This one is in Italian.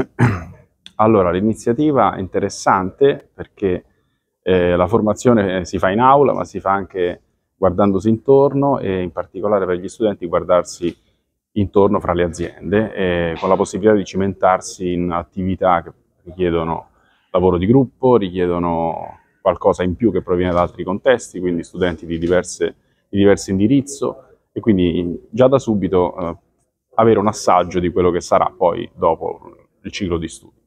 Allora, l'iniziativa è interessante perché eh, la formazione si fa in aula, ma si fa anche guardandosi intorno e in particolare per gli studenti guardarsi intorno fra le aziende, eh, con la possibilità di cimentarsi in attività che richiedono lavoro di gruppo, richiedono qualcosa in più che proviene da altri contesti, quindi studenti di, diverse, di diverso indirizzo e quindi già da subito eh, avere un assaggio di quello che sarà poi dopo il ciclo di studio.